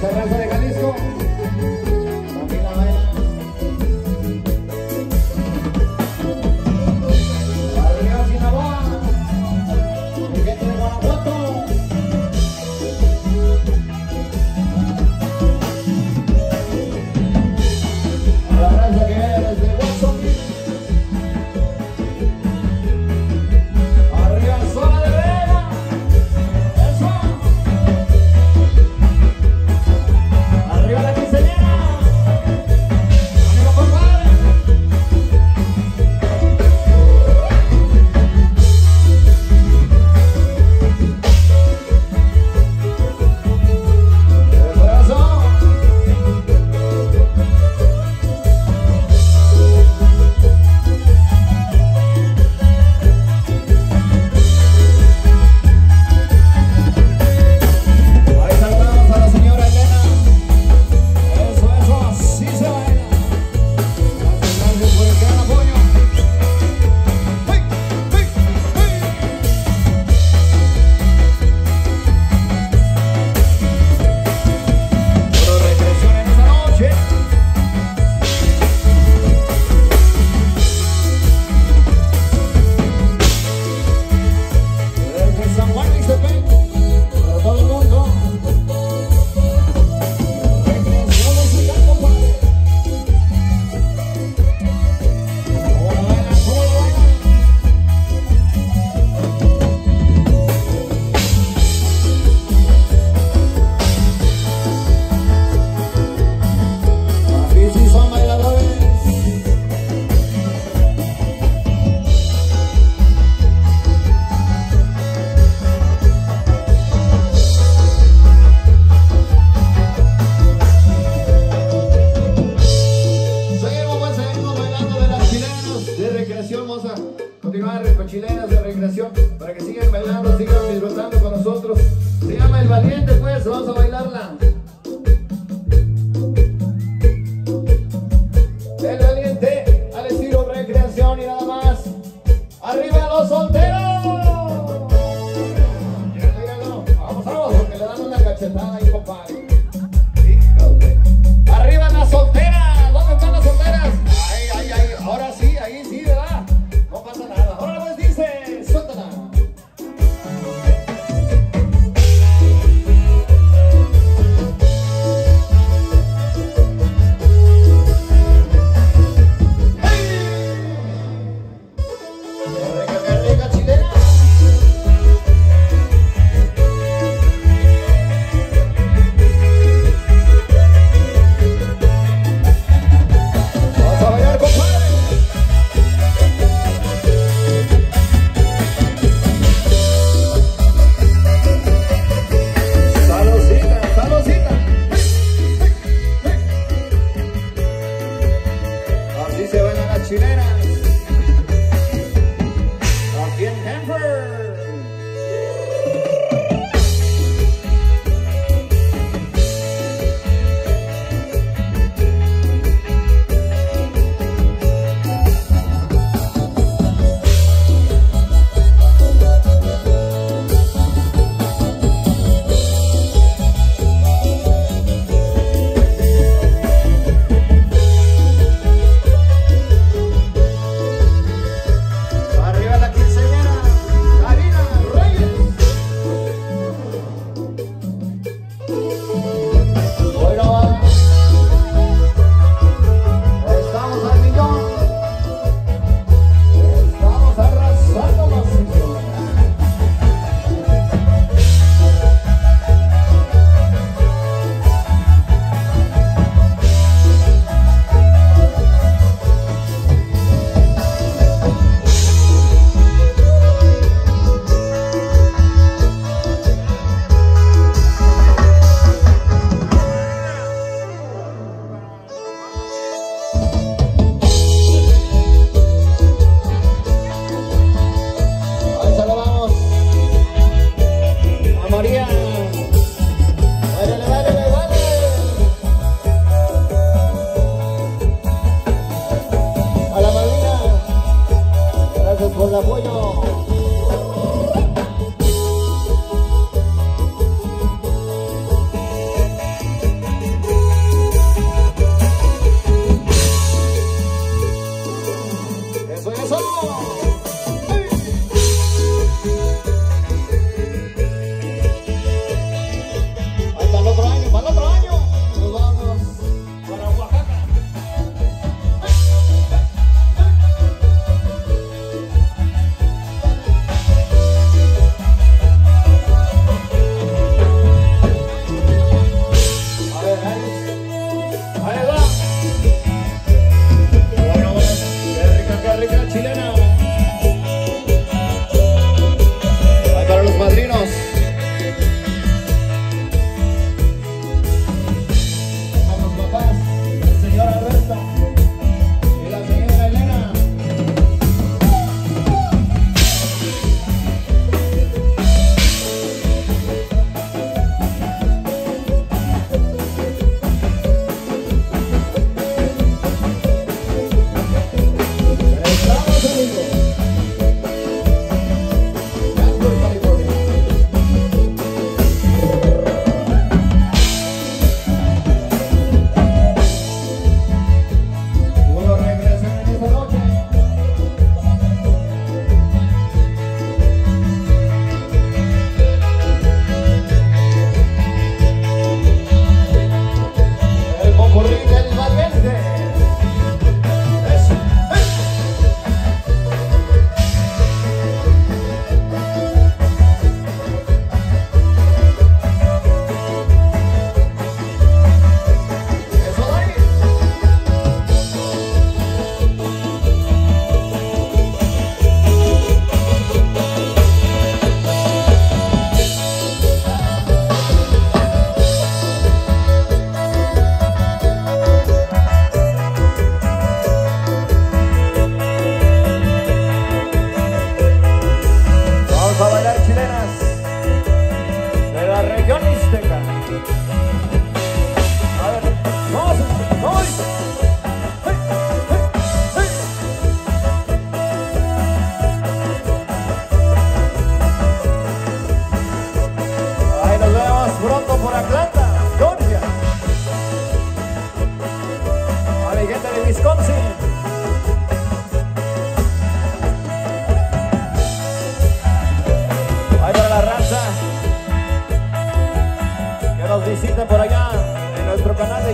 Terraza de nada más. ¡Arriba los solteros! Vamos, vamos, porque le dan una cachetada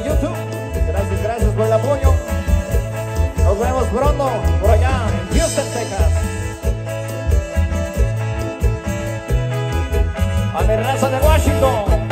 YouTube. Gracias, gracias por el apoyo. Nos vemos pronto por allá en Houston, Texas. A mi raza de Washington.